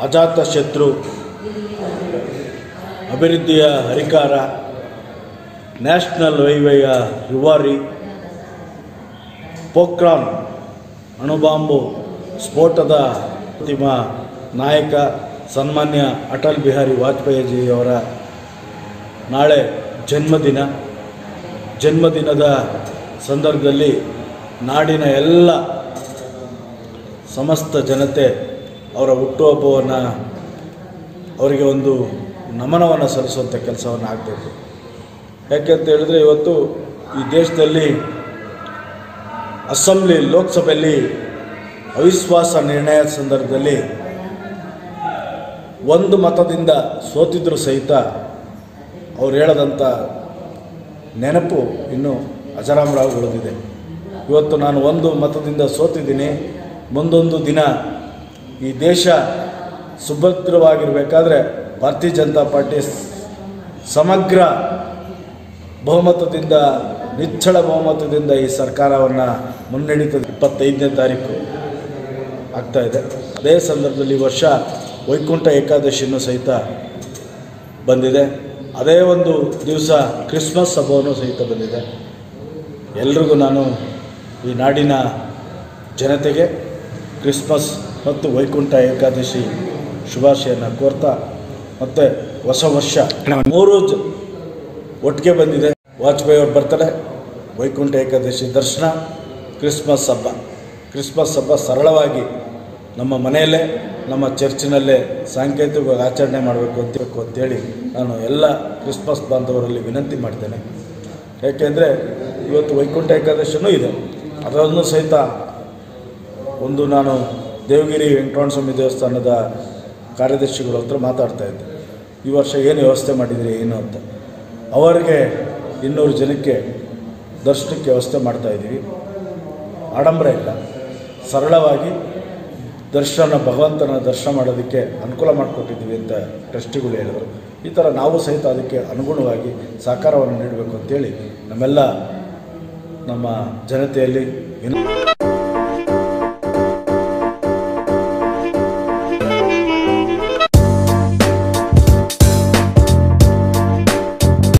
ಅಜಾತ ಶತ್ರು ಅಭಿವೃದ್ಧಿಯ ಹರಿಕಾರ ನ್ಯಾಷನಲ್ ಹೈವೇಯ ರುವಾರಿ ಪೋಕ್ರಾನ್ ಅಣುಬಾಂಬು ಸ್ಫೋಟದ ಅಂತಿಮ ನಾಯಕ ಸನ್ಮಾನ್ಯ ಅಟಲ್ ಬಿಹಾರಿ ವಾಜಪೇಯಿಜಿಯವರ ನಾಳೆ ಜನ್ಮದಿನ. ಜನ್ಮದಿನದ ಸಂದರ್ಭದಲ್ಲಿ ನಾಡಿನ ಎಲ್ಲ ಸಮಸ್ತ ಜನತೆ ಅವರ ಹುಟ್ಟುಹಬ್ಬವನ್ನು ಅವರಿಗೆ ಒಂದು ನಮನವನ್ನು ಸಲ್ಲಿಸುವಂಥ ಕೆಲಸವನ್ನು ಆಗಬೇಕು ಯಾಕೆಂತ ಹೇಳಿದ್ರೆ ಇವತ್ತು ಈ ದೇಶದಲ್ಲಿ ಅಸೆಂಬ್ಲಿ ಲೋಕಸಭೆಯಲ್ಲಿ ಅವಿಶ್ವಾಸ ನಿರ್ಣಯದ ಸಂದರ್ಭದಲ್ಲಿ ಒಂದು ಮತದಿಂದ ಸೋತಿದ್ರು ಸಹಿತ ಅವ್ರು ಹೇಳದಂಥ ನೆನಪು ಇನ್ನೂ ಅಜರಾಮರಾವ್ ಉಳಿದಿದೆ. ಇವತ್ತು ನಾನು ಒಂದು ಮತದಿಂದ ಸೋತಿದ್ದೀನಿ. ಮುಂದೊಂದು ದಿನ ಈ ದೇಶ ಸುಭದ್ರವಾಗಿರಬೇಕಾದ್ರೆ ಭಾರತೀಯ ಜನತಾ ಪಾರ್ಟಿ ಸಮಗ್ರ ಬಹುಮತದಿಂದ, ನಿಚ್ಚಳ ಬಹುಮತದಿಂದ ಈ ಸರ್ಕಾರವನ್ನು ಮುನ್ನಡೀತದೆ ಇಪ್ಪತ್ತೈದನೇ ತಾರೀಕು ಆಗ್ತಾ ಇದೆ. ಅದೇ ಸಂದರ್ಭದಲ್ಲಿ ವರ್ಷ ವೈಕುಂಠ ಏಕಾದಶಿಯನ್ನು ಸಹಿತ ಬಂದಿದೆ. ಅದೇ ಒಂದು ದಿವಸ ಕ್ರಿಸ್ಮಸ್ ಹಬ್ಬವನ್ನು ಸಹಿತ ಬಂದಿದೆ. ಎಲ್ರಿಗೂ ನಾನು ಈ ನಾಡಿನ ಜನತೆಗೆ ಕ್ರಿಸ್ಮಸ್ ಮತ್ತು ವೈಕುಂಠ ಏಕಾದಶಿ ಶುಭಾಶಯನ ಕೋರ್ತಾ ಮತ್ತು ಹೊಸ ವರ್ಷ ಮೂರು ಒಟ್ಟಿಗೆ ಬಂದಿದೆ. ವಾಜಪೇಯಿ ಅವ್ರು ಬರ್ತಾರೆ. ವೈಕುಂಠ ಏಕಾದಶಿ ದರ್ಶನ. ಕ್ರಿಸ್ಮಸ್ ಹಬ್ಬ. ಕ್ರಿಸ್ಮಸ್ ಹಬ್ಬ ಸರಳವಾಗಿ ನಮ್ಮ ಮನೆಯಲ್ಲೇ, ನಮ್ಮ ಚರ್ಚಿನಲ್ಲೇ ಸಾಂಕೇತಿಕವಾಗಿ ಆಚರಣೆ ಮಾಡಬೇಕು ಅಂತ ಅಂತೇಳಿ ನಾನು ಎಲ್ಲ ಕ್ರಿಸ್ಮಸ್ ಬಾಂಧವರಲ್ಲಿ ವಿನಂತಿ ಮಾಡ್ತೇನೆ. ಯಾಕೆಂದರೆ ಇವತ್ತು ವೈಕುಂಠ ಏಕಾದಶಿನೂ ಇದೆ. ಅದನ್ನು ಸಹಿತ ಒಂದು ನಾನು ದೇವಗಿರಿ ವೆಂಕಟರಮಣ ಸ್ವಾಮಿ ದೇವಸ್ಥಾನದ ಕಾರ್ಯದರ್ಶಿಗಳ ಹತ್ರ ಮಾತಾಡ್ತಾ ಇದ್ದೆ. ಈ ವರ್ಷ ಏನು ವ್ಯವಸ್ಥೆ ಮಾಡಿದಿರಿ, ಏನು ಅಂತ. ಅವರಿಗೆ ಇನ್ನೂರು ಜನಕ್ಕೆ ದರ್ಶನಕ್ಕೆ ವ್ಯವಸ್ಥೆ ಮಾಡ್ತಾ ಇದ್ದೀವಿ. ಆಡಂಬರ ಇಲ್ಲ. ಸರಳವಾಗಿ ದರ್ಶನ, ಭಗವಂತನ ದರ್ಶನ ಮಾಡೋದಕ್ಕೆ ಅನುಕೂಲ ಮಾಡಿಕೊಟ್ಟಿದ್ದೀವಿ ಅಂತ ಟ್ರಸ್ಟಿಗಳು ಹೇಳಿದರು. ಈ ಥರ ನಾವು ಸಹಿತ ಅದಕ್ಕೆ ಅನುಗುಣವಾಗಿ ಸಹಕಾರವನ್ನು ನೀಡಬೇಕು ಅಂತೇಳಿ ನಮ್ಮೆಲ್ಲ ನಮ್ಮ ಜನತೆಯಲ್ಲಿ